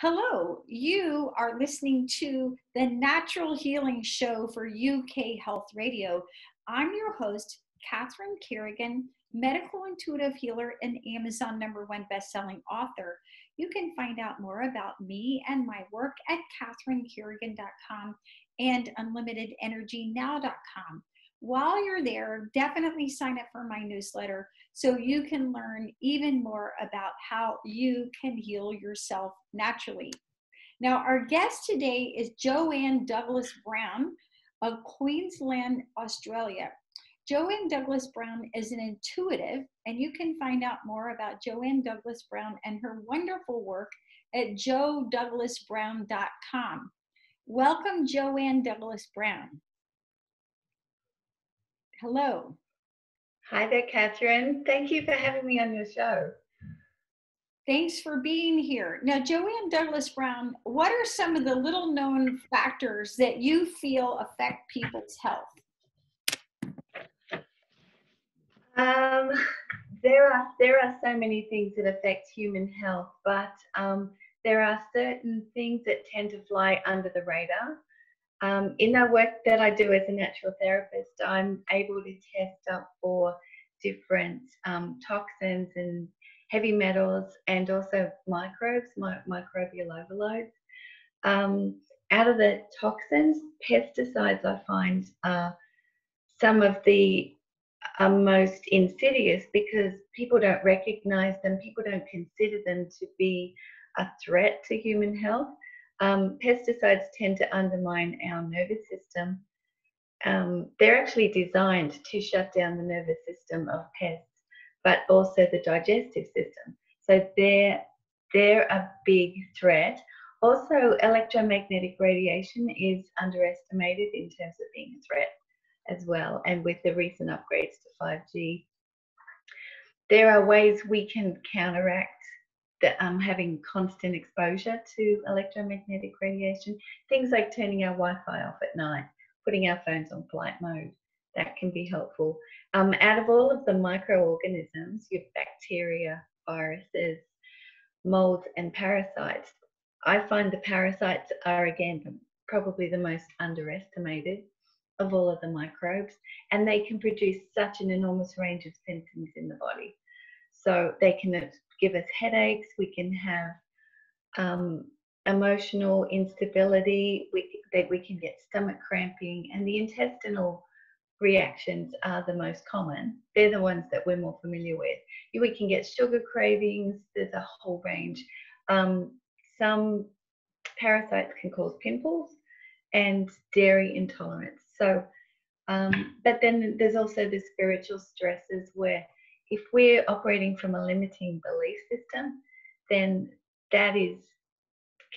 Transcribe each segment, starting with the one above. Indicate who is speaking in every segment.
Speaker 1: Hello, you are listening to the Natural Healing Show for UK Health Radio. I'm your host, Catherine Carrigan, medical intuitive healer and Amazon number one best-selling author. You can find out more about me and my work at catherinecarrigan.com and unlimitedenergynow.com. While you're there, definitely sign up for my newsletter so you can learn even more about how you can heal yourself naturally. Now, our guest today is Jo-Anne Douglas Brown of Queensland, Australia. Jo-Anne Douglas Brown is an intuitive, and you can find out more about Jo-Anne Douglas Brown and her wonderful work at joedouglasbrown.com. Welcome, Jo-Anne Douglas Brown. Hello.
Speaker 2: Hi there, Catherine. Thank you for having me on your show.
Speaker 1: Thanks for being here. Now, Jo-Anne Douglas Brown, what are some of the little known factors that you feel affect people's health?
Speaker 2: Um, there are there are so many things that affect human health, but um, there are certain things that tend to fly under the radar. Um, in the work that I do as a natural therapist, I'm able to test up for different um, toxins and heavy metals and also microbes, microbial overloads. Um, out of the toxins, pesticides I find are some of the are most insidious because people don't recognize them, people don't consider them to be a threat to human health. Um, pesticides tend to undermine our nervous system. Um, they're actually designed to shut down the nervous system of pests, but also the digestive system. So they're they're a big threat. Also, electromagnetic radiation is underestimated in terms of being a threat as well. And with the recent upgrades to 5G, there are ways we can counteract the, um, having constant exposure to electromagnetic radiation. Things like turning our Wi-Fi off at night, putting our phones on flight mode. That can be helpful. Um, out of all of the microorganisms, your bacteria, viruses, molds, and parasites, I find the parasites are again probably the most underestimated of all of the microbes, and they can produce such an enormous range of symptoms in the body. So they can give us headaches, we can have um, emotional instability, we, that we can get stomach cramping, and the intestinal reactions are the most common. They're the ones that we're more familiar with. We can get sugar cravings, there's a whole range. Um, some parasites can cause pimples and dairy intolerance. So, um, but then there's also the spiritual stresses where if we're operating from a limiting belief system, then that is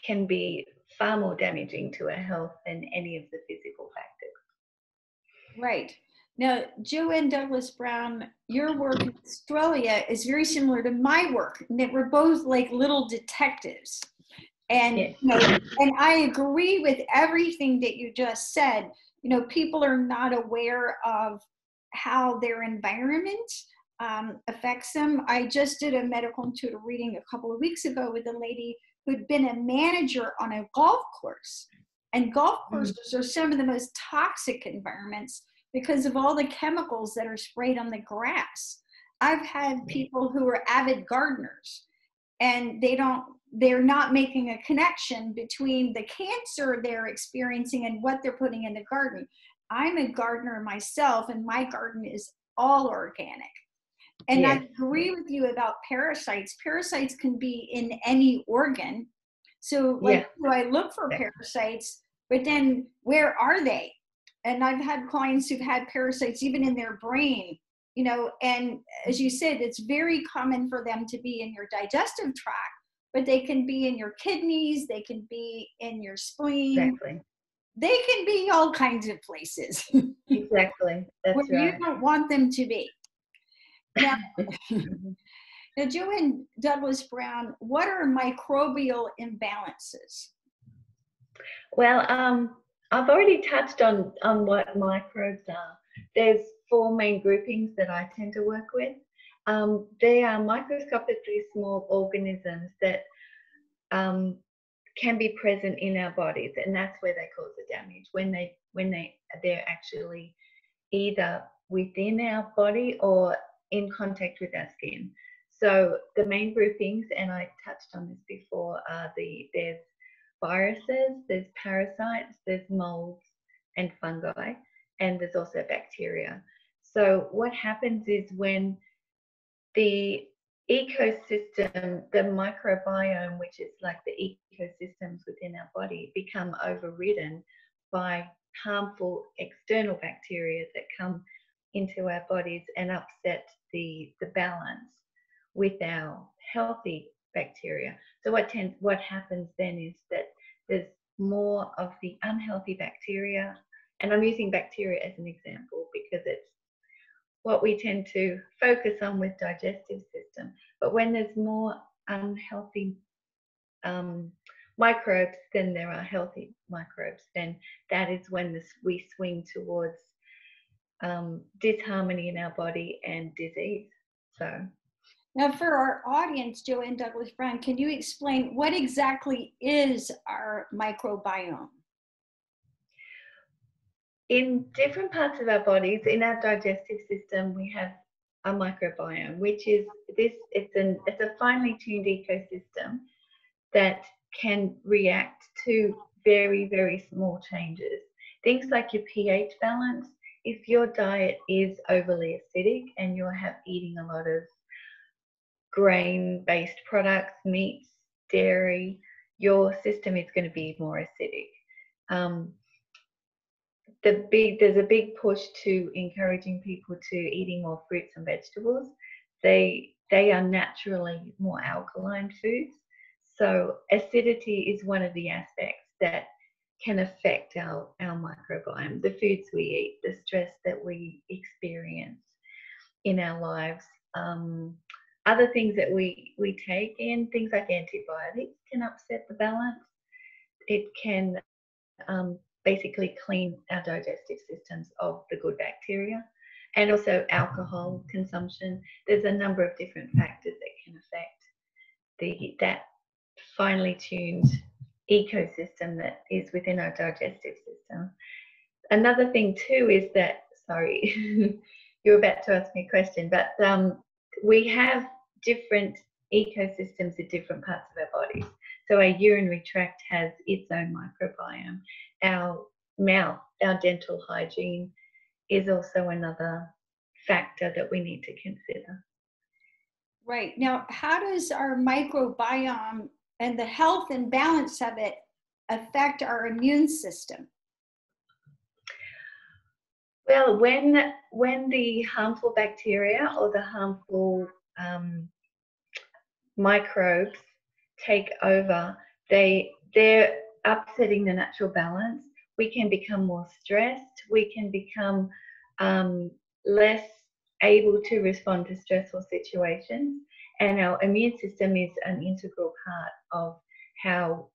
Speaker 2: can be far more damaging to our health than any of the physical factors.
Speaker 1: Right. Now, Jo-Anne Douglas Brown, your work in Australia is very similar to my work, and that we're both like little detectives. And you know, and I agree with everything that you just said. You know, people are not aware of how their environment um, affects them. I just did a medical intuitive reading a couple of weeks ago with a lady who'd been a manager on a golf course. And golf mm. courses are some of the most toxic environments because of all the chemicals that are sprayed on the grass. I've had people who are avid gardeners and they don't they're not making a connection between the cancer they're experiencing and what they're putting in the garden. I'm a gardener myself and my garden is all organic. And I agree with you about parasites. Parasites can be in any organ. So, like, yeah. do I look for parasites? But then, where are they? And I've had clients who've had parasites even in their brain, you know. And as you said, it's very common for them to be in your digestive tract, but they can be in your kidneys, they can be in your spleen.
Speaker 2: Exactly.
Speaker 1: They can be all kinds of places.
Speaker 2: exactly. That's
Speaker 1: where
Speaker 2: right.
Speaker 1: you don't want them to be. Now, now, Jo-Anne Douglas Brown, what are microbial imbalances?
Speaker 2: Well, um, I've already touched on, on what microbes are. There's four main groupings that I tend to work with. Um, they are microscopically small organisms that um, can be present in our bodies, and that's where they cause the damage when they when they they're actually either within our body or in contact with our skin. So the main groupings, and I touched on this before, are the there's viruses, there's parasites, there's molds and fungi, and there's also bacteria. So what happens is when the ecosystem, the microbiome, which is like the ecosystems within our body, become overridden by harmful external bacteria that come into our bodies and upset the, the balance with our healthy bacteria. So what tends what happens then is that there's more of the unhealthy bacteria, and I'm using bacteria as an example because it's what we tend to focus on with digestive system. But when there's more unhealthy um, microbes than there are healthy microbes, then that is when this, we swing towards um, disharmony in our body and disease. So.
Speaker 1: Now, for our audience, Jo-Anne Douglas Brown, can you explain what exactly is our microbiome?
Speaker 2: In different parts of our bodies, in our digestive system, we have a microbiome, which is this. It's an it's a finely tuned ecosystem that can react to very very small changes. Things like your pH balance. If your diet is overly acidic and you're have eating a lot of grain based products, meats, dairy, your system is going to be more acidic. Um, the big there's a big push to encouraging people to eating more fruits and vegetables. They they are naturally more alkaline foods. So acidity is one of the aspects that can affect our, our microbiome, the foods we eat, the stress that we experience in our lives. Um, other things that we, we take in, things like antibiotics, can upset the balance. It can um, basically clean our digestive systems of the good bacteria. And also alcohol consumption. There's a number of different factors that can affect the that finely tuned ecosystem that is within our digestive system. Another thing too is that sorry, you're about to ask me a question, but um, we have different ecosystems in different parts of our bodies. So our urinary tract has its own microbiome. Our mouth, our dental hygiene is also another factor that we need to consider.
Speaker 1: Right. Now, how does our microbiome and the health and balance of it affect our immune system?
Speaker 2: Well, when when the harmful bacteria or the harmful um, microbes take over, they they're upsetting the natural balance. We can become more stressed. We can become um, less able to respond to stressful situations, and our immune system is an integral part of how.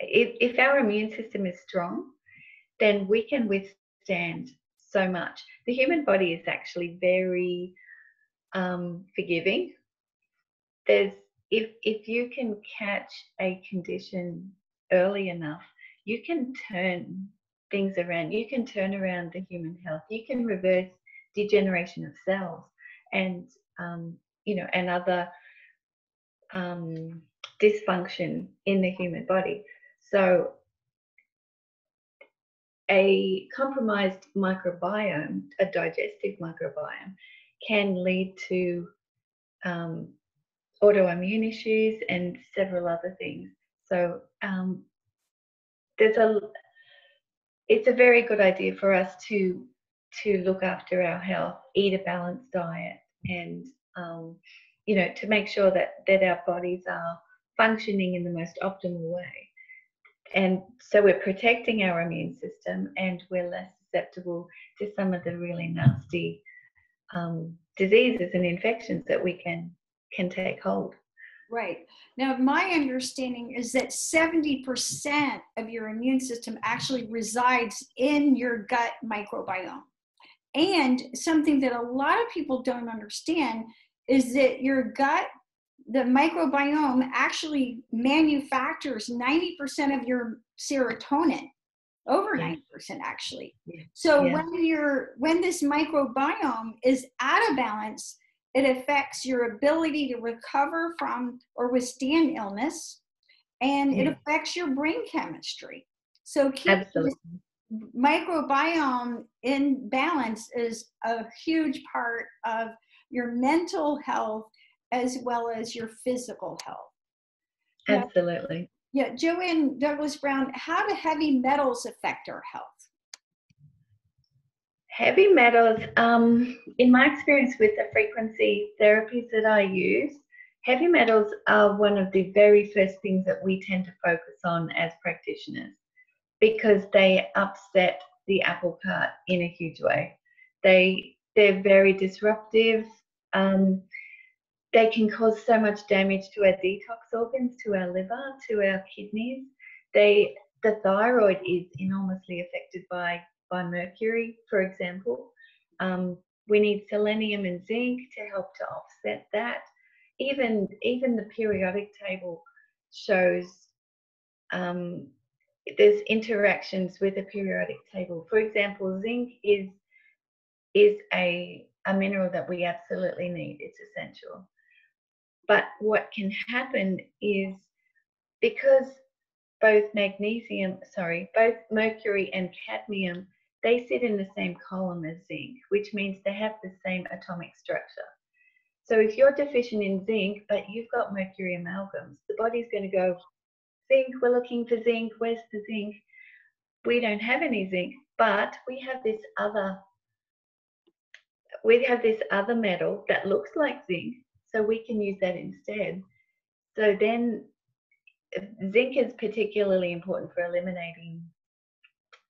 Speaker 2: If, if our immune system is strong, then we can withstand so much. The human body is actually very um, forgiving. There's if if you can catch a condition early enough, you can turn things around. You can turn around the human health. You can reverse degeneration of cells and um, you know another um, dysfunction in the human body. So a compromised microbiome, a digestive microbiome, can lead to um, autoimmune issues and several other things. So um, there's a it's a very good idea for us to to look after our health, eat a balanced diet, and um, you know to make sure that that our bodies are functioning in the most optimal way. And so we're protecting our immune system, and we're less susceptible to some of the really nasty um, diseases and infections that we can can take hold.
Speaker 1: Right. Now, my understanding is that 70% of your immune system actually resides in your gut microbiome. And something that a lot of people don't understand is that your gut the microbiome actually manufactures 90% of your serotonin over 90% actually
Speaker 2: Yeah.
Speaker 1: so
Speaker 2: Yeah.
Speaker 1: when you're when this microbiome is out of balance it affects your ability to recover from or withstand illness and it affects your brain chemistry so keeping
Speaker 2: Absolutely.
Speaker 1: microbiome in balance is a huge part of your mental health as well as your physical health. Yeah.
Speaker 2: Absolutely.
Speaker 1: Yeah, Jo-Anne Douglas Brown, how do heavy metals affect our health?
Speaker 2: Heavy metals, um, in my experience with the frequency therapies that I use, heavy metals are one of the very first things that we tend to focus on as practitioners because they upset the apple cart in a huge way. They they're very disruptive. Um, they can cause so much damage to our detox organs, to our liver, to our kidneys. They the thyroid is enormously affected by by mercury, for example. Um, we need selenium and zinc to help to offset that. Even even the periodic table shows um, there's interactions with the periodic table. For example, zinc is is a a mineral that we absolutely need. It's essential. But what can happen is because both magnesium, sorry, both mercury and cadmium, they sit in the same column as zinc, which means they have the same atomic structure. So if you're deficient in zinc, but you've got mercury amalgams, the body's going to go, zinc, we're looking for zinc, where's the zinc? We don't have any zinc, but we have this other we have this other metal that looks like zinc, so we can use that instead. So then zinc is particularly important for eliminating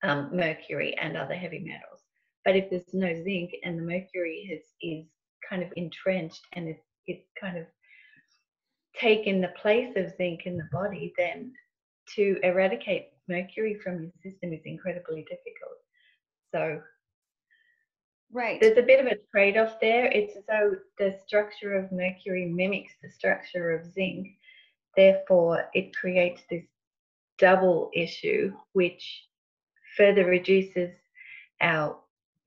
Speaker 2: um, mercury and other heavy metals. But if there's no zinc and the mercury has, is kind of entrenched and it's, it's kind of taken the place of zinc in the body, then to eradicate mercury from your system is incredibly difficult. So
Speaker 1: Right.
Speaker 2: there's a bit of a trade-off there. It's as though the structure of mercury mimics the structure of zinc. Therefore, it creates this double issue, which further reduces our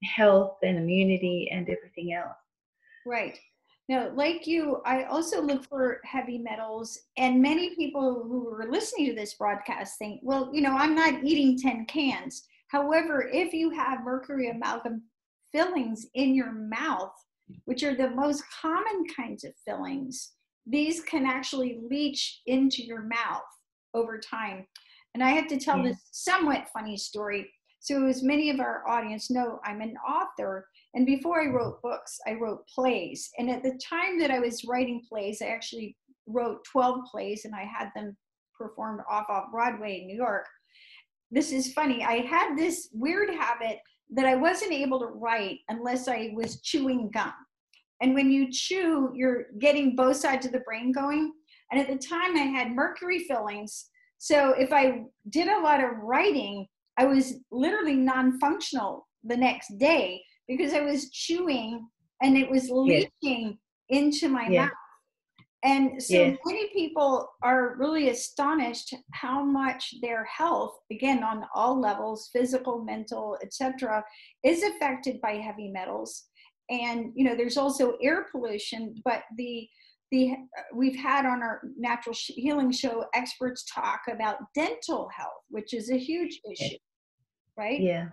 Speaker 2: health and immunity and everything else.
Speaker 1: Right. Now, like you, I also look for heavy metals, and many people who are listening to this broadcast think, well, you know, I'm not eating 10 cans. However, if you have mercury amalgam fillings in your mouth, which are the most common kinds of fillings, these can actually leach into your mouth over time. And I have to tell
Speaker 2: Yeah.
Speaker 1: this somewhat funny story. So, as many of our audience know, I'm an author. And before I wrote books, I wrote plays. And at the time that I was writing plays, I actually wrote 12 plays and I had them performed off off Broadway in New York. This is funny. I had this weird habit that I wasn't able to write unless I was chewing gum. And when you chew, you're getting both sides of the brain going. And at the time, I had mercury fillings. So if I did a lot of writing, I was literally non functional the next day because I was chewing and it was
Speaker 2: Yes.
Speaker 1: into my
Speaker 2: Yes.
Speaker 1: mouth. And so
Speaker 2: Yes.
Speaker 1: many people are really astonished how much their health, again, on all levels, physical, mental, etc., is affected by heavy metals. And you know, there's also air pollution, but the the we've had on our natural healing show experts talk about dental health, which is a huge issue, right?
Speaker 2: Yeah.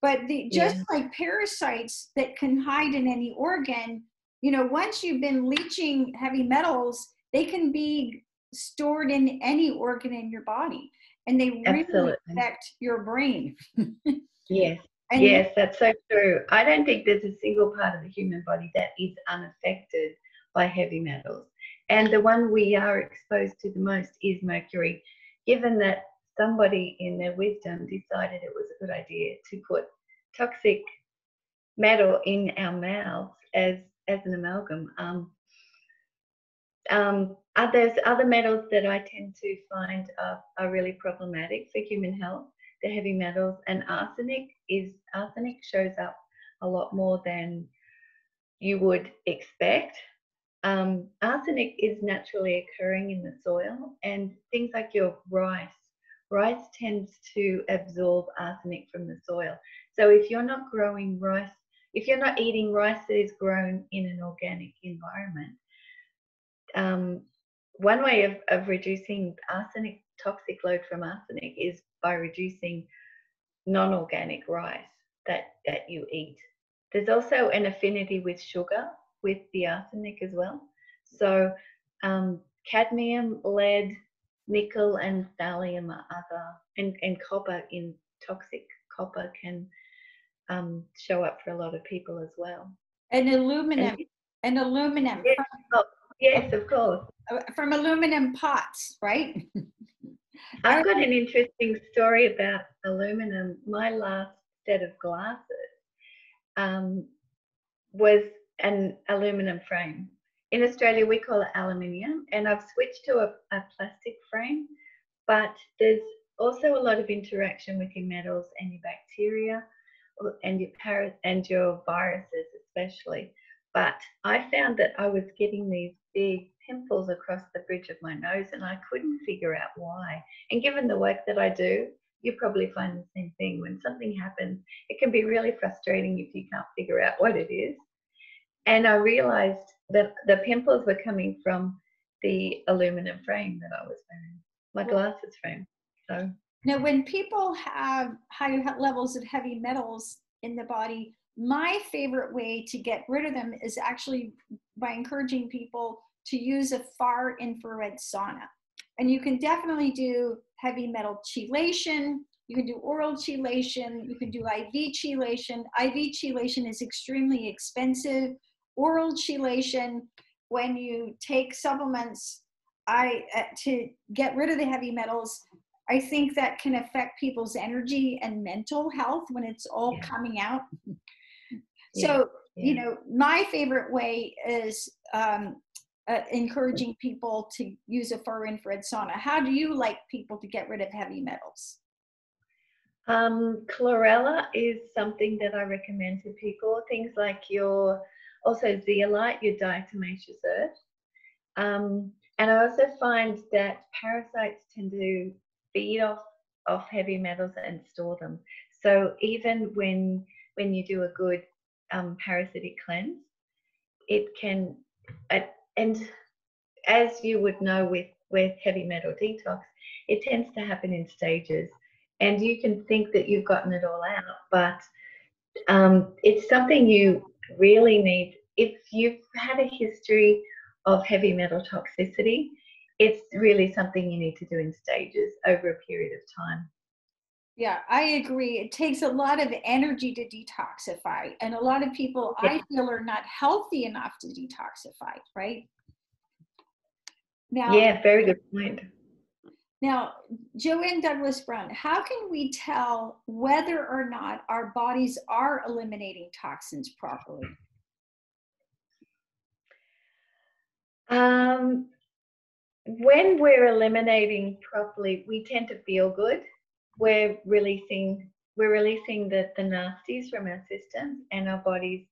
Speaker 1: But the just
Speaker 2: Yeah.
Speaker 1: like parasites that can hide in any organ, you know, once you've been leaching heavy metals, they can be stored in any organ in your body, and they really
Speaker 2: Absolutely.
Speaker 1: affect your brain.
Speaker 2: Yes.
Speaker 1: And
Speaker 2: yes, that's so true. I don't think there's a single part of the human body that is unaffected by heavy metals. And the one we are exposed to the most is mercury, given that somebody in their wisdom decided it was a good idea to put toxic metal in our mouths as as an amalgam. Um, um, are there's other metals that I tend to find are, are really problematic for human health the heavy metals and arsenic is arsenic shows up a lot more than you would expect um, arsenic is naturally occurring in the soil, and things like your rice, rice tends to absorb arsenic from the soil. So if you're not growing rice, if you're not eating rice that is grown in an organic environment, um, one way of, of reducing arsenic toxic load from arsenic is by reducing non-organic rice that, that you eat. There's also an affinity with sugar with the arsenic as well. So um, cadmium, lead, nickel, and thallium are other, and, and copper in toxic copper can um, show up for a lot of people as well.
Speaker 1: And aluminum, and, and aluminum.
Speaker 2: Yes, oh, yes, of course.
Speaker 1: Uh, from aluminum pots, right?
Speaker 2: I've got an interesting story about aluminum. My last set of glasses um, was an aluminum frame. In Australia, we call it aluminium, and I've switched to a, a plastic frame, but there's also a lot of interaction with your metals and your bacteria and your par- and your viruses especially. But I found that I was getting these big pimples across the bridge of my nose and I couldn't figure out why. And given the work that I do, you probably find the same thing. When something happens, it can be really frustrating if you can't figure out what it is. And I realized that the pimples were coming from the aluminum frame that I was wearing, my glasses frame. So
Speaker 1: now, when people have high levels of heavy metals in the body, my favorite way to get rid of them is actually by encouraging people to use a far infrared sauna. And you can definitely do heavy metal chelation, you can do oral chelation, you can do IV chelation. IV chelation is extremely expensive. Oral chelation, when you take supplements I uh, to get rid of the heavy metals, I think that can affect people's energy and mental health when it's all yeah. coming out. So, yeah. Yeah. you know, my favorite way is um, uh, encouraging people to use a far infrared sauna. How do you like people to get rid of heavy metals?
Speaker 2: Um, chlorella is something that I recommend to people. Things like your also zeolite, your diatomaceous earth. Um, and I also find that parasites tend to feed off off heavy metals and store them. So even when when you do a good um, parasitic cleanse, it can uh, and as you would know with with heavy metal detox, it tends to happen in stages, and you can think that you've gotten it all out, but um, it's something you really need. If you've had a history of heavy metal toxicity, it's really something you need to do in stages over a period of time.
Speaker 1: Yeah, I agree. It takes a lot of energy to detoxify, and a lot of people yeah. I feel are not healthy enough to detoxify, right?
Speaker 2: Now, yeah, very good point.
Speaker 1: Now, Jo-Anne Douglas Brown, how can we tell whether or not our bodies are eliminating toxins properly?
Speaker 2: Um, when we're eliminating properly, we tend to feel good we're releasing we're releasing the, the nasties from our systems and our bodies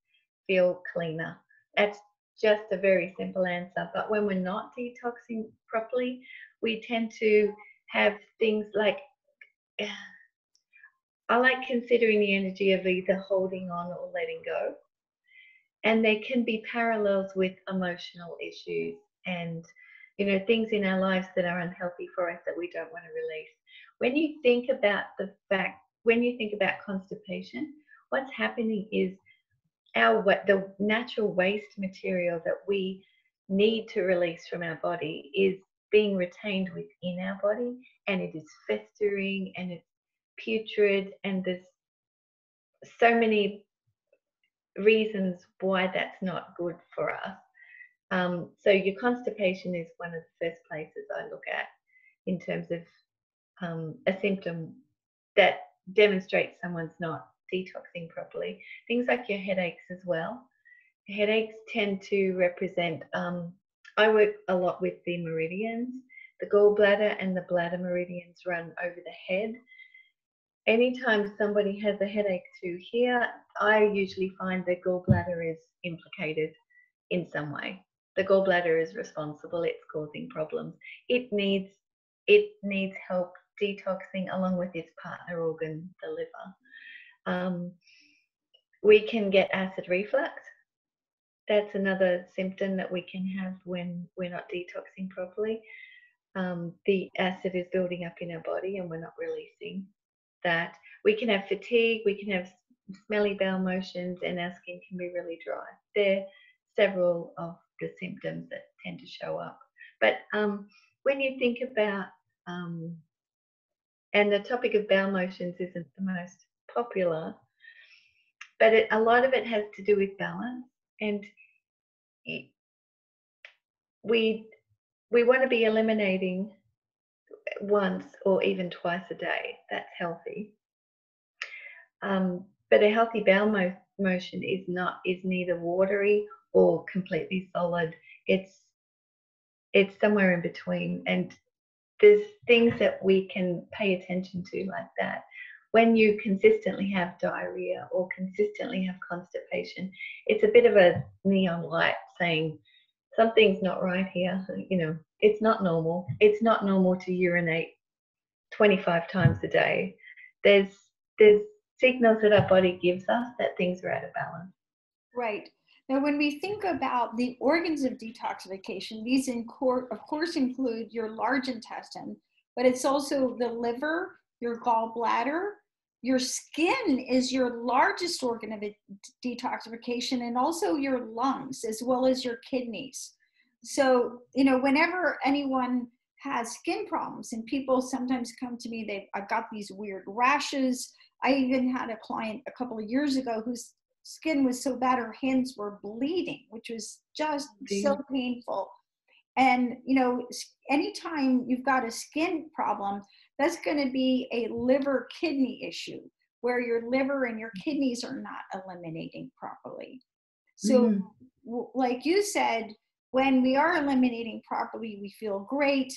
Speaker 2: feel cleaner. That's just a very simple answer. But when we're not detoxing properly, we tend to have things like I like considering the energy of either holding on or letting go. And there can be parallels with emotional issues and you know things in our lives that are unhealthy for us that we don't want to release when you think about the fact, when you think about constipation, what's happening is our the natural waste material that we need to release from our body is being retained within our body and it is festering and it's putrid and there's so many reasons why that's not good for us. Um, so your constipation is one of the first places I look at in terms of um, a symptom that demonstrates someone's not detoxing properly. Things like your headaches as well. Headaches tend to represent, um, I work a lot with the meridians. The gallbladder and the bladder meridians run over the head. Anytime somebody has a headache to here, I usually find the gallbladder is implicated in some way. The gallbladder is responsible. It's causing problems. It needs it needs help detoxing along with its partner organ, the liver. Um, we can get acid reflux. That's another symptom that we can have when we're not detoxing properly. Um, the acid is building up in our body and we're not releasing that. We can have fatigue, we can have smelly bowel motions, and our skin can be really dry. There several of the symptoms that tend to show up. But um, when you think about, um, and the topic of bowel motions isn't the most popular, but it, a lot of it has to do with balance. And we we want to be eliminating once or even twice a day. That's healthy. Um, but a healthy bowel mo- motion is not is neither watery or completely solid. It's it's somewhere in between, and there's things that we can pay attention to like that. When you consistently have diarrhea or consistently have constipation, it's a bit of a neon light saying something's not right here. You know, it's not normal. It's not normal to urinate 25 times a day. There's there's signals that our body gives us that things are out of balance.
Speaker 1: Right. Now, when we think about the organs of detoxification, these in cor- of course include your large intestine, but it's also the liver, your gallbladder, your skin is your largest organ of detoxification, and also your lungs, as well as your kidneys. So, you know, whenever anyone has skin problems, and people sometimes come to me, they've I've got these weird rashes. I even had a client a couple of years ago whose skin was so bad her hands were bleeding, which was just so painful. And you know, anytime you've got a skin problem, that's going to be a liver kidney issue where your liver and your kidneys are not eliminating properly. So, mm. w- like you said, when we are eliminating properly, we feel great,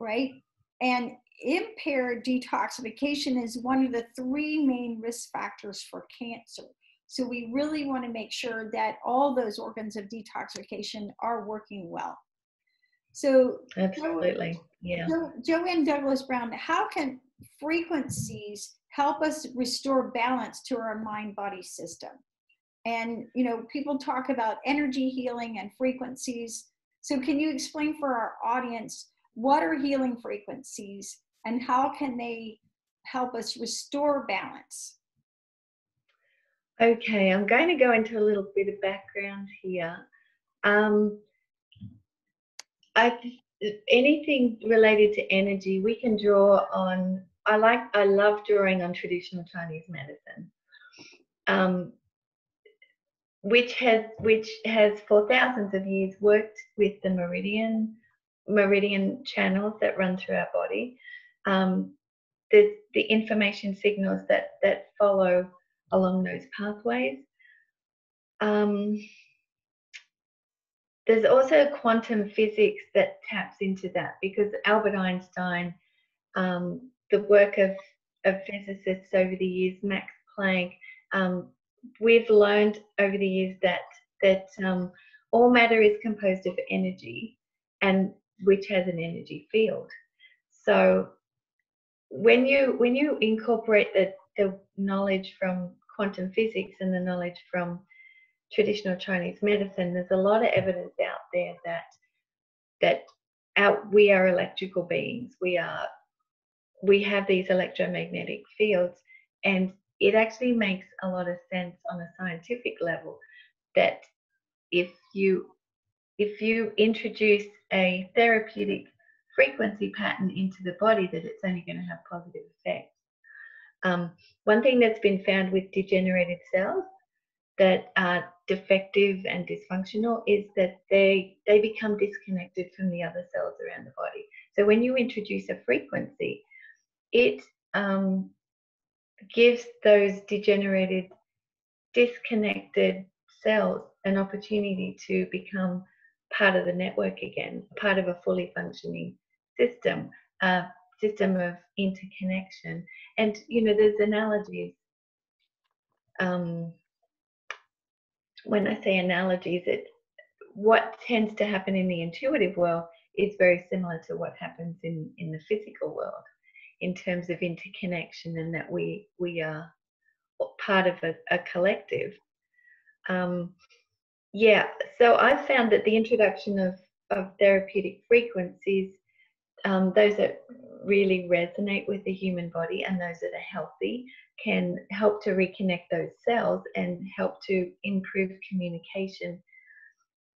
Speaker 1: right? And impaired detoxification is one of the three main risk factors for cancer. So we really want to make sure that all those organs of detoxification are working well. So
Speaker 2: absolutely, yeah.
Speaker 1: Jo- Jo-Anne Douglas Brown, how can frequencies help us restore balance to our mind body system? And you know, people talk about energy healing and frequencies. So can you explain for our audience what are healing frequencies and how can they help us restore balance?
Speaker 2: Okay, I'm going to go into a little bit of background here. Um, I, anything related to energy, we can draw on. I like, I love drawing on traditional Chinese medicine, um, which has, which has for thousands of years worked with the meridian, meridian channels that run through our body um, the, the information signals that, that follow along those pathways. Um, there's also quantum physics that taps into that because Albert Einstein, um, the work of, of physicists over the years, Max Planck, um, we've learned over the years that that um, all matter is composed of energy, and which has an energy field. So when you when you incorporate the, the knowledge from quantum physics and the knowledge from traditional Chinese medicine, there's a lot of evidence out there that that we are electrical beings. We are we have these electromagnetic fields, and it actually makes a lot of sense on a scientific level that if you if you introduce a therapeutic frequency pattern into the body that it's only going to have positive effects. Um, one thing that's been found with degenerated cells that are defective and dysfunctional is that they they become disconnected from the other cells around the body. So when you introduce a frequency, it um, gives those degenerated, disconnected cells an opportunity to become part of the network again, part of a fully functioning system, a system of interconnection. And, you know, there's analogies. Um, when I say analogies, it what tends to happen in the intuitive world is very similar to what happens in, in the physical world in terms of interconnection and that we we are part of a, a collective. Um, yeah, so I found that the introduction of, of therapeutic frequencies, um, those that really resonate with the human body and those that are healthy, can help to reconnect those cells and help to improve communication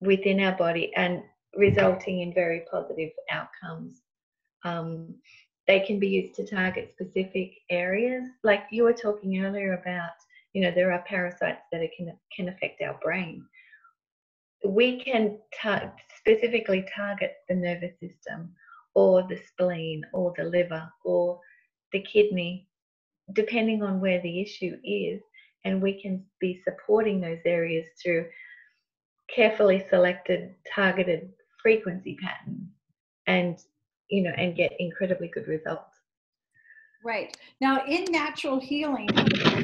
Speaker 2: within our body and resulting in very positive outcomes. Um, they can be used to target specific areas. Like you were talking earlier about, you know, there are parasites that can, can affect our brain. We can ta- specifically target the nervous system or the spleen or the liver or the kidney, depending on where the issue is. And we can be supporting those areas through carefully selected, targeted frequency patterns. And you know, and get incredibly good results.
Speaker 1: Right. Now, in natural healing,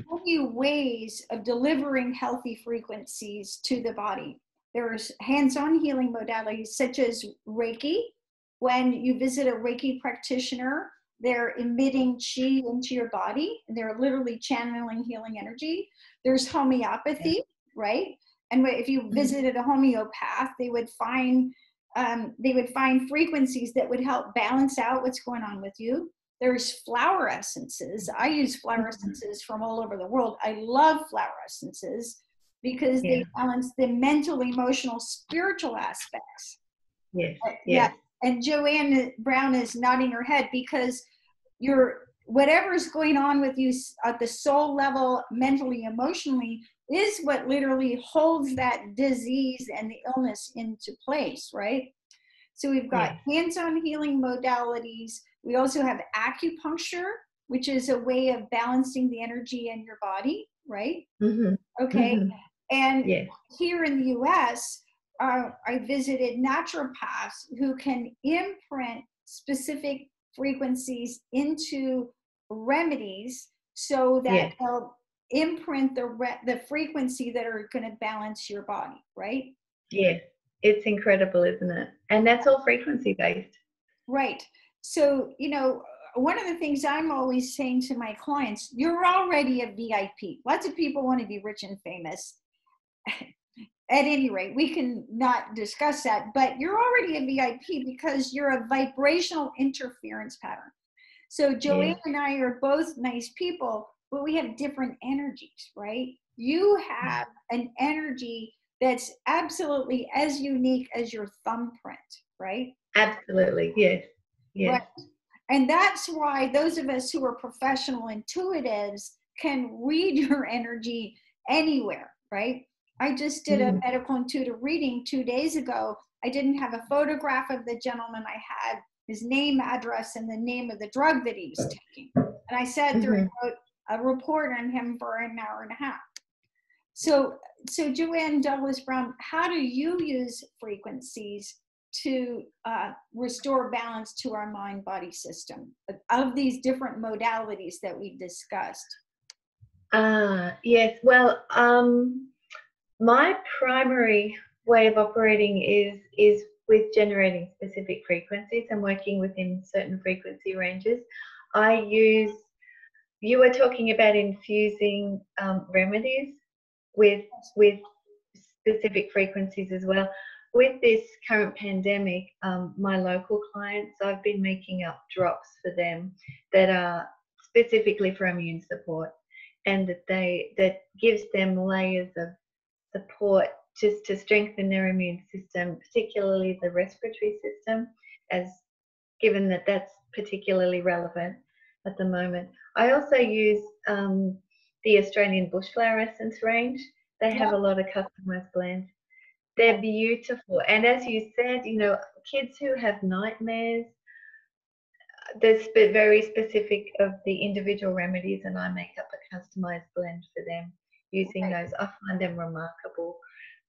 Speaker 1: many ways of delivering healthy frequencies to the body. There's hands-on healing modalities such as Reiki. When you visit a Reiki practitioner, they're emitting chi into your body and they're literally channeling healing energy. There's homeopathy, yeah. right? And if you mm-hmm. visited a homeopath, they would find um, they would find frequencies that would help balance out what's going on with you. There's flower essences. I use flower mm-hmm. essences from all over the world. I love flower essences because yeah. they balance the mental, emotional, spiritual aspects.
Speaker 2: Yeah. Uh, yeah.
Speaker 1: And Jo-Anne Brown is nodding her head because you're whatever's going on with you at the soul level, mentally, emotionally, is what literally holds that disease and the illness into place, right? So we've got yeah. hands-on healing modalities. We also have acupuncture, which is a way of balancing the energy in your body, right? Mm-hmm. Okay. Mm-hmm. And yeah. here in the US, uh, I visited naturopaths who can imprint specific frequencies into remedies so that yeah. they'll imprint the re- the frequency that are going to balance your body, right?
Speaker 2: Yeah, it's incredible, isn't it? And that's all frequency based.
Speaker 1: Right. So, you know, one of the things I'm always saying to my clients, you're already a VIP. Lots of people want to be rich and famous. At any rate, we can not discuss that, but you're already a VIP because you're a vibrational interference pattern. So Jo-Anne yeah. and I are both nice people, but we have different energies, right? You have mm-hmm. an energy that's absolutely as unique as your thumbprint, right?
Speaker 2: Absolutely, yes. Yes. Right.
Speaker 1: And that's why those of us who are professional intuitives can read your energy anywhere, right? I just did mm. a medical intuitive reading two days ago. I didn't have a photograph of the gentleman I had, his name, address, and the name of the drug that he was taking. And I sat there mm-hmm. wrote a report on him for an hour and a half. So, so Jo-Anne Douglas Brown, how do you use frequencies to uh, restore balance to our mind body system of these different modalities that we've discussed?
Speaker 2: Uh, yes, well, um, my primary way of operating is is with generating specific frequencies and working within certain frequency ranges. I use you were talking about infusing um, remedies with with specific frequencies as well. With this current pandemic, um, my local clients, I've been making up drops for them that are specifically for immune support, and that they that gives them layers of support just to strengthen their immune system, particularly the respiratory system, as given that that's particularly relevant at the moment. I also use um, the Australian Bushflower Essence range. They have a lot of customized blends. They're beautiful. And as you said, you know, kids who have nightmares, there's very specific of the individual remedies, and I make up a customized blend for them using those. I find them remarkable.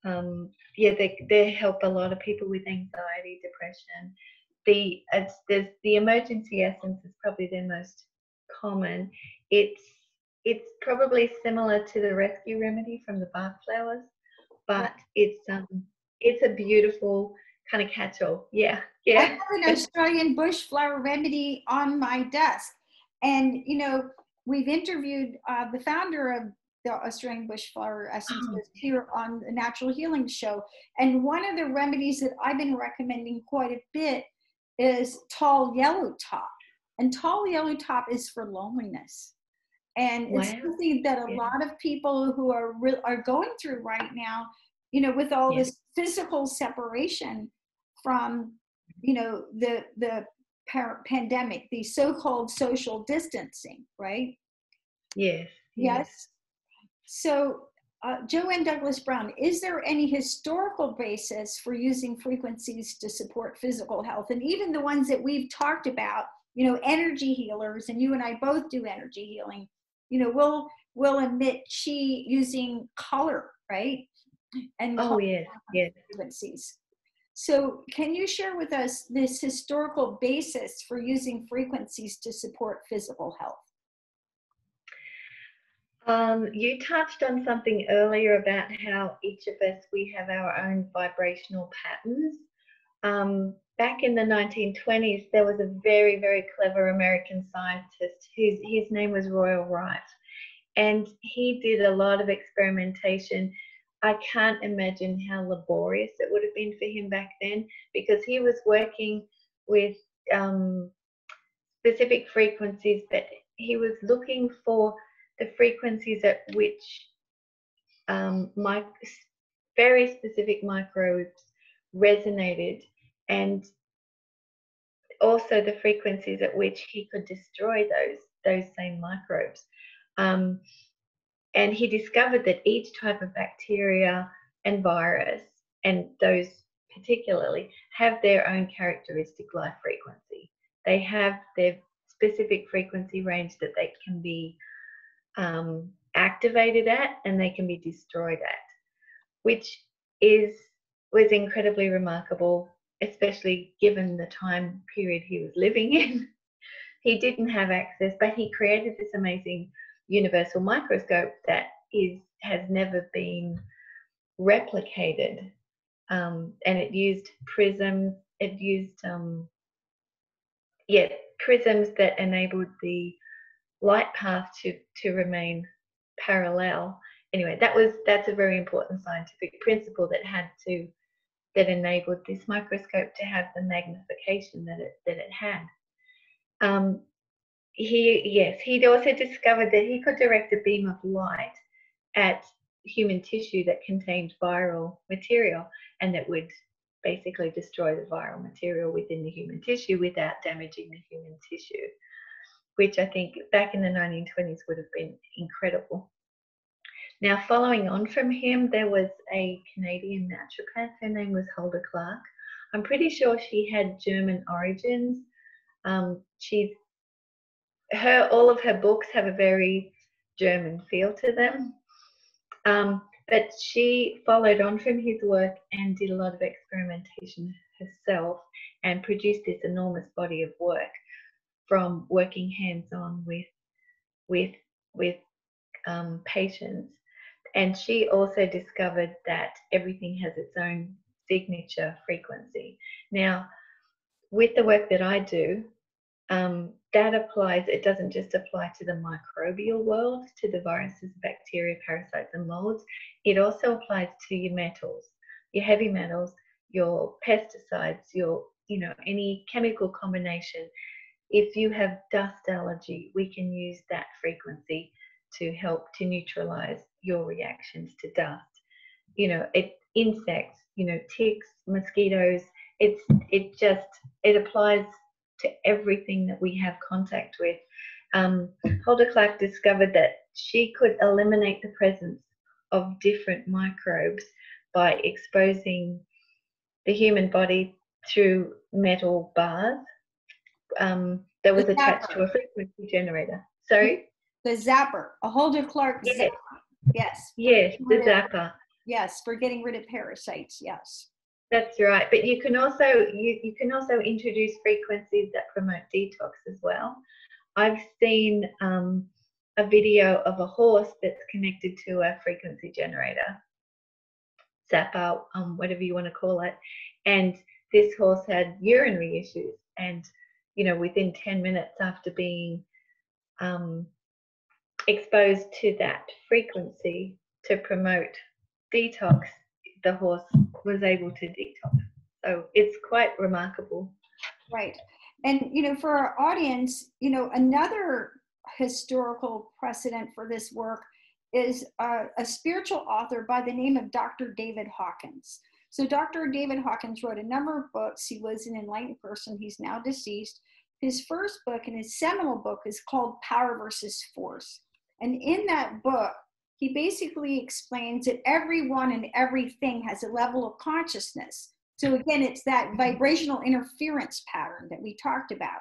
Speaker 2: Um, yeah, they, they help a lot of people with anxiety, depression. The it's, there's the emergency essence is probably the most common. It's it's probably similar to the rescue remedy from the Bach flowers, but it's um it's a beautiful kind of catch-all. Yeah, yeah. I
Speaker 1: have an Australian bush flower remedy on my desk, and you know we've interviewed uh, the founder of the Australian bush flower essences oh. here on the Natural Healing Show, and one of the remedies that I've been recommending quite a bit is tall yellow top, and tall yellow top is for loneliness. And wow. it's something that a yeah. lot of people who are re- are going through right now, you know, with all yeah. this physical separation from, you know, the the par- pandemic, the so-called social distancing, right?
Speaker 2: Yes.
Speaker 1: Yes. So, uh, Jo-Anne Douglas Brown, is there any historical basis for using frequencies to support physical health? And even the ones that we've talked about, you know, energy healers, and you and I both do energy healing you know, we'll we'll emit chi using color, right?
Speaker 2: And oh yeah, yeah.
Speaker 1: Frequencies. So, can you share with us this historical basis for using frequencies to support physical health?
Speaker 2: Um, you touched on something earlier about how each of us we have our own vibrational patterns. Um, back in the 1920s, there was a very, very clever American scientist whose his name was Royal Rife. And he did a lot of experimentation. I can't imagine how laborious it would have been for him back then because he was working with um, specific frequencies, but he was looking for the frequencies at which um, my, very specific microbes resonated and also the frequencies at which he could destroy those those same microbes. Um, and he discovered that each type of bacteria and virus, and those particularly, have their own characteristic life frequency. They have their specific frequency range that they can be um, activated at and they can be destroyed at, which is was incredibly remarkable especially given the time period he was living in. he didn't have access, but he created this amazing universal microscope that is has never been replicated. Um, and it used prisms. It used um, yeah prisms that enabled the light path to to remain parallel. Anyway, that was that's a very important scientific principle that had to that enabled this microscope to have the magnification that it that it had. Um, he yes, he'd also discovered that he could direct a beam of light at human tissue that contained viral material and that would basically destroy the viral material within the human tissue without damaging the human tissue, which I think back in the 1920s would have been incredible. Now, following on from him, there was a Canadian naturopath. Her name was Hulda Clark. I'm pretty sure she had German origins. Um, she's her all of her books have a very German feel to them. Um, but she followed on from his work and did a lot of experimentation herself and produced this enormous body of work from working hands-on with with with um, patients and she also discovered that everything has its own signature frequency. Now, with the work that I do, um, that applies, it doesn't just apply to the microbial world, to the viruses, bacteria, parasites, and molds. It also applies to your metals, your heavy metals, your pesticides, your, you know, any chemical combination. If you have dust allergy, we can use that frequency to help to neutralize your reactions to dust. You know, it insects, you know, ticks, mosquitoes, it's it just it applies to everything that we have contact with. Um, Clark discovered that she could eliminate the presence of different microbes by exposing the human body through metal bars um, that was attached to a frequency generator. Sorry?
Speaker 1: The zapper, a Hulda Clark
Speaker 2: yes.
Speaker 1: zapper. Yes.
Speaker 2: Yes, the zapper.
Speaker 1: Yes, for getting rid of parasites. Yes.
Speaker 2: That's right. But you can also you, you can also introduce frequencies that promote detox as well. I've seen um, a video of a horse that's connected to a frequency generator. zapper, um, whatever you want to call it. And this horse had urinary issues. And, you know, within 10 minutes after being um, exposed to that frequency to promote detox, the horse was able to detox. So it's quite remarkable.
Speaker 1: Right. And, you know, for our audience, you know, another historical precedent for this work is a, a spiritual author by the name of Dr. David Hawkins. So, Dr. David Hawkins wrote a number of books. He was an enlightened person. He's now deceased. His first book and his seminal book is called Power versus Force. And in that book, he basically explains that everyone and everything has a level of consciousness. So again, it's that vibrational interference pattern that we talked about.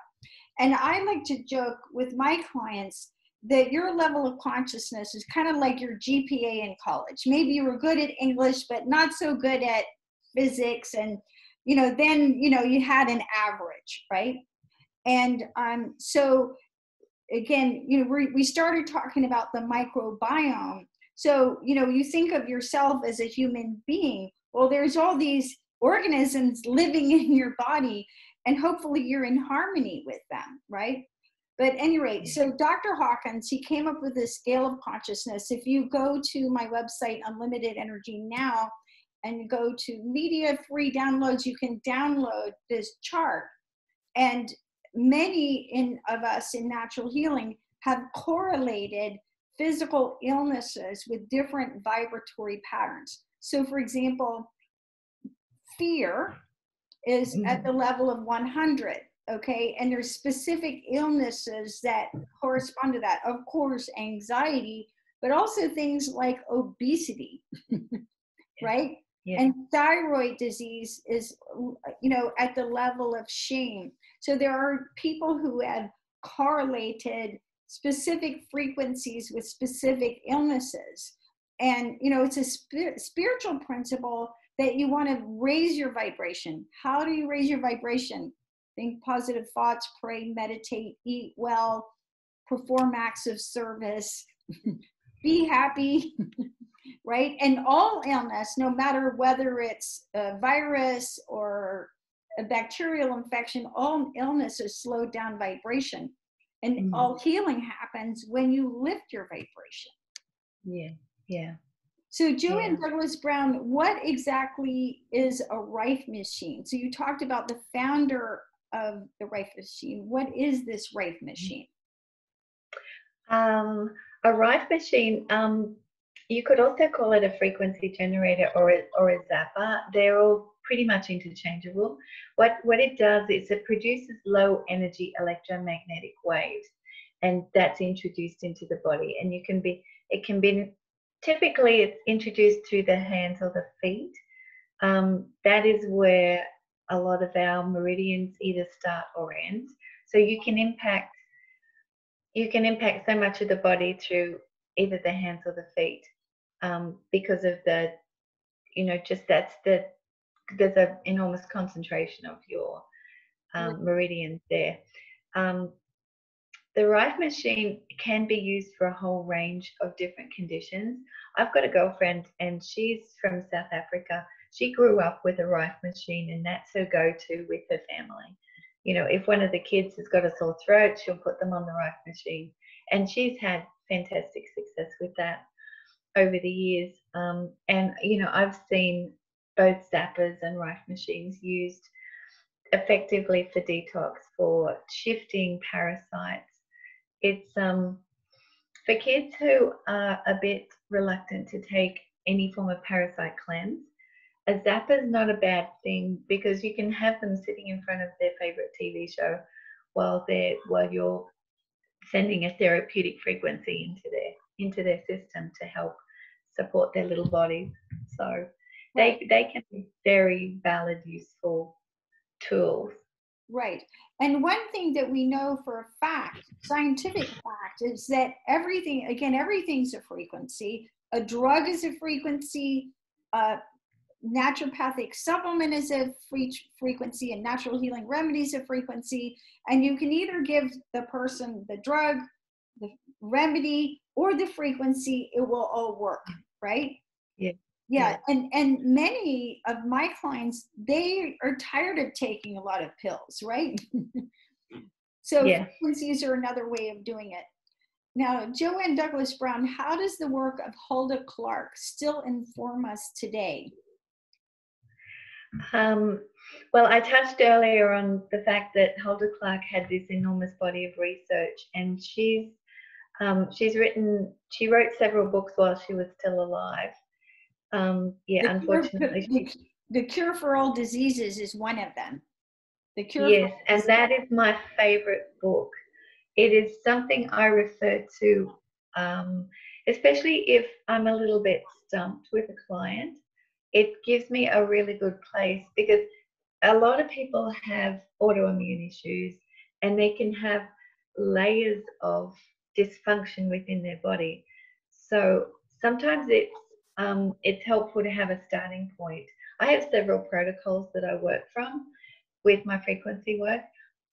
Speaker 1: And I like to joke with my clients that your level of consciousness is kind of like your GPA in college. Maybe you were good at English, but not so good at physics. And, you know, then, you know, you had an average, right? And um, so again, you know, we, we started talking about the microbiome. So, you know, you think of yourself as a human being. Well, there's all these organisms living in your body, and hopefully you're in harmony with them, right? But any rate, so Dr. Hawkins, he came up with this scale of consciousness. If you go to my website, Unlimited Energy Now, and go to media free downloads, you can download this chart. And many in, of us in natural healing have correlated physical illnesses with different vibratory patterns. So, for example, fear is mm-hmm. at the level of 100 okay and there's specific illnesses that correspond to that of course anxiety but also things like obesity right yeah. and thyroid disease is you know at the level of shame. So there are people who have correlated specific frequencies with specific illnesses. And you know it's a sp- spiritual principle that you want to raise your vibration. How do you raise your vibration? Think positive thoughts pray meditate eat well perform acts of service be happy right and all illness no matter whether it's a virus or a bacterial infection, all illness is slowed down vibration. And mm-hmm. all healing happens when you lift your vibration.
Speaker 2: Yeah, yeah.
Speaker 1: So, Jo-Anne yeah. Douglas Brown, what exactly is a Rife machine? So, you talked about the founder of the Rife machine. What is this Rife mm-hmm. machine?
Speaker 2: Um, a Rife machine, um, you could also call it a frequency generator or a, or a zapper. They're all pretty much interchangeable. What, what it does is it produces low energy electromagnetic waves and that's introduced into the body and you can be, it can be, typically it's introduced through the hands or the feet. Um, that is where a lot of our meridians either start or end. So you can impact you can impact so much of the body through either the hands or the feet um, because of the you know just that's the there's an enormous concentration of your um, mm. meridians there. Um, the Rife machine can be used for a whole range of different conditions. I've got a girlfriend and she's from South Africa. She grew up with a Rife machine and that's her go-to with her family. You know, if one of the kids has got a sore throat, she'll put them on the Rife machine. And she's had fantastic success with that over the years. Um, and, you know, I've seen both zappers and Rife machines used effectively for detox, for shifting parasites. It's um, for kids who are a bit reluctant to take any form of parasite cleanse. A zapper is not a bad thing because you can have them sitting in front of their favorite TV show while they're while you're sending a therapeutic frequency into their into their system to help support their little bodies. So they they can be very valid, useful tools.
Speaker 1: Right. And one thing that we know for a fact, scientific fact, is that everything, again, everything's a frequency. A drug is a frequency, a naturopathic supplement is a frequency, and natural healing remedies a frequency. And you can either give the person the drug, the remedy, or the frequency, it will all work, right?
Speaker 2: Yeah.
Speaker 1: yeah, yeah. and and many of my clients they are tired of taking a lot of pills right so yeah. frequencies are another way of doing it now jo-anne douglas brown how does the work of hulda clark still inform us today
Speaker 2: um, well, I touched earlier on the fact that Hulda Clark had this enormous body of research, and she's um, she's written she wrote several books while she was still alive. Um, yeah, the unfortunately,
Speaker 1: cure, the, the, cure for all diseases is one of them.
Speaker 2: The cure. Yes, and that is my favorite book. It is something I refer to, um, especially if I'm a little bit stumped with a client it gives me a really good place because a lot of people have autoimmune issues and they can have layers of dysfunction within their body. So sometimes it's um, it's helpful to have a starting point. I have several protocols that I work from with my frequency work,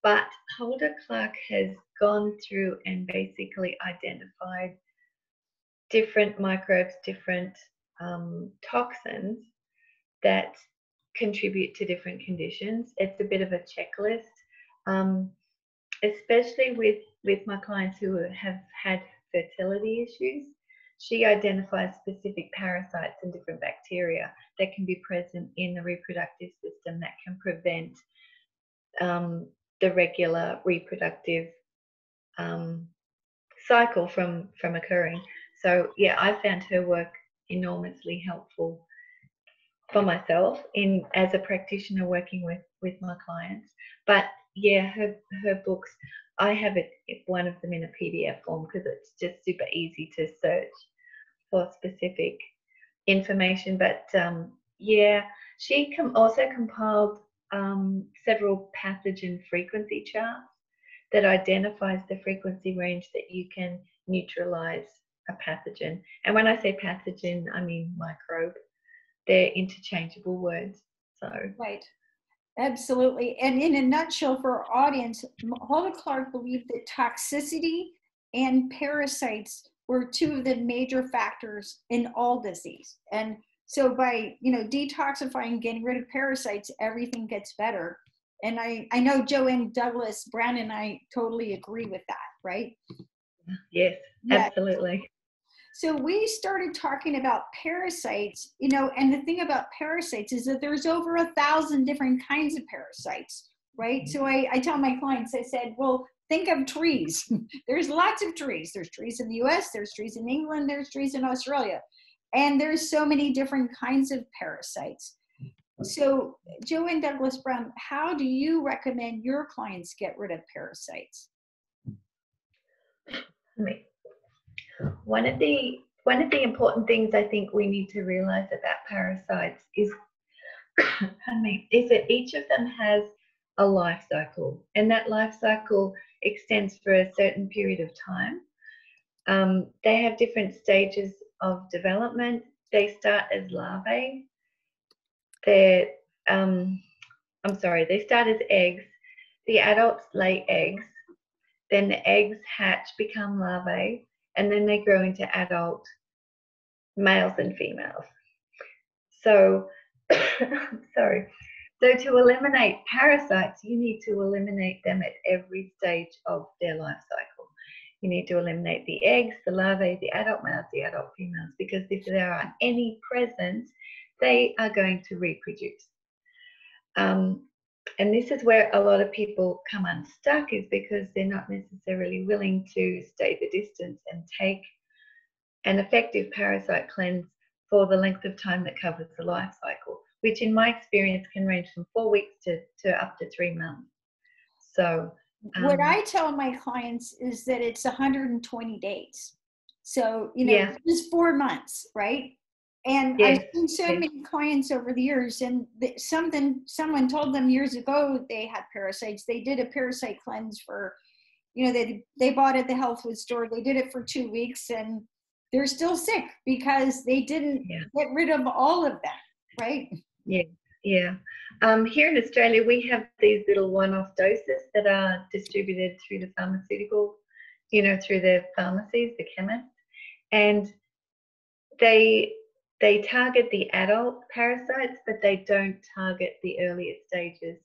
Speaker 2: but Hulda Clark has gone through and basically identified different microbes, different um, toxins that contribute to different conditions. It's a bit of a checklist, um, especially with with my clients who have had fertility issues. She identifies specific parasites and different bacteria that can be present in the reproductive system that can prevent um, the regular reproductive um, cycle from from occurring. So yeah, I found her work enormously helpful for myself in as a practitioner working with with my clients. But yeah, her her books, I have it one of them in a PDF form because it's just super easy to search for specific information. But um, yeah, she com- also compiled um, several pathogen frequency charts that identifies the frequency range that you can neutralize a pathogen. And when I say pathogen, I mean microbe they're interchangeable words. So
Speaker 1: right. Absolutely. And in a nutshell, for our audience, Hulda Clark believed that toxicity and parasites were two of the major factors in all disease. And so by, you know, detoxifying, getting rid of parasites, everything gets better. And I, I know Jo-Anne Douglas Brown and I totally agree with that, right?
Speaker 2: Yes, yeah. absolutely.
Speaker 1: So we started talking about parasites, you know, and the thing about parasites is that there's over a thousand different kinds of parasites, right? Mm-hmm. So I, I tell my clients, I said, well, think of trees. there's lots of trees. There's trees in the US, there's trees in England, there's trees in Australia. And there's so many different kinds of parasites. So, Jo-Anne Douglas Brown, how do you recommend your clients get rid of parasites?
Speaker 2: One of the one of the important things I think we need to realize about parasites is, pardon me, is that each of them has a life cycle, and that life cycle extends for a certain period of time. Um, they have different stages of development. They start as larvae. They're, um, I'm sorry, they start as eggs. The adults lay eggs. Then the eggs hatch, become larvae and then they grow into adult males and females. So, sorry. So, to eliminate parasites, you need to eliminate them at every stage of their life cycle. You need to eliminate the eggs, the larvae, the adult males, the adult females, because if there are any present, they are going to reproduce. Um, and this is where a lot of people come unstuck is because they're not necessarily willing to stay the distance and take an effective parasite cleanse for the length of time that covers the life cycle, which in my experience can range from four weeks to, to up to three months. So,
Speaker 1: um, what I tell my clients is that it's 120 days. So, you know, yeah. it's four months, right? And yes. I've seen so many clients over the years, and something someone told them years ago they had parasites. They did a parasite cleanse for, you know, they they bought at the health food store. They did it for two weeks, and they're still sick because they didn't yeah. get rid of all of them, right?
Speaker 2: Yeah, yeah. Um, here in Australia, we have these little one-off doses that are distributed through the pharmaceutical, you know, through the pharmacies, the chemists, and they they target the adult parasites, but they don't target the earlier stages.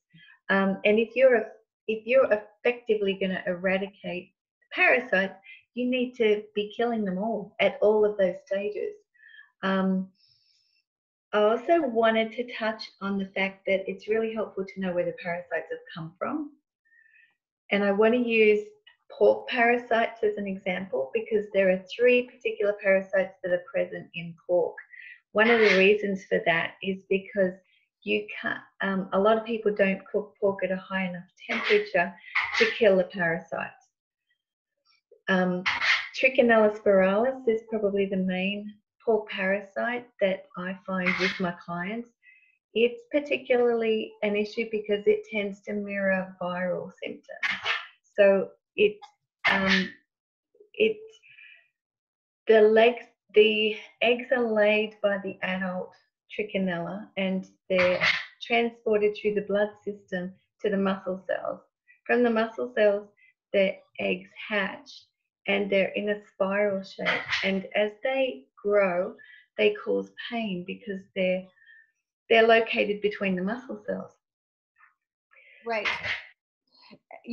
Speaker 2: Um, and if you're if you're effectively going to eradicate parasites, you need to be killing them all at all of those stages. Um, I also wanted to touch on the fact that it's really helpful to know where the parasites have come from. And I want to use pork parasites as an example because there are three particular parasites that are present in pork. One of the reasons for that is because you can't, um, a lot of people don't cook pork at a high enough temperature to kill the parasites. Um, Trichinella spiralis is probably the main pork parasite that I find with my clients. It's particularly an issue because it tends to mirror viral symptoms. So it, um, it, the legs, the eggs are laid by the adult trichinella and they're transported through the blood system to the muscle cells. From the muscle cells, the eggs hatch and they're in a spiral shape. And as they grow, they cause pain because they're they're located between the muscle cells.
Speaker 1: Right.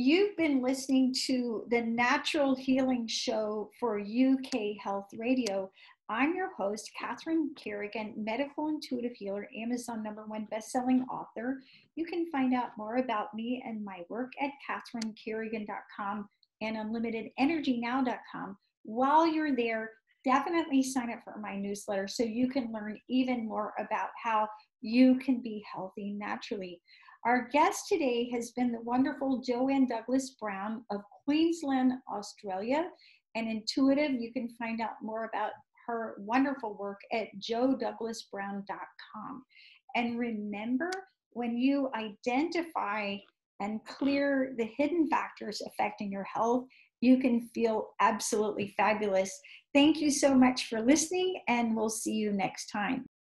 Speaker 1: You've been listening to the Natural Healing Show for UK Health Radio. I'm your host, Catherine Carrigan, medical intuitive healer, Amazon number one best-selling author. You can find out more about me and my work at catherinecarrigan.com and unlimitedenergynow.com. While you're there, definitely sign up for my newsletter so you can learn even more about how you can be healthy naturally. Our guest today has been the wonderful Jo-Anne Douglas Brown of Queensland, Australia. And intuitive, you can find out more about her wonderful work at joedouglasbrown.com. And remember, when you identify and clear the hidden factors affecting your health, you can feel absolutely fabulous. Thank you so much for listening, and we'll see you next time.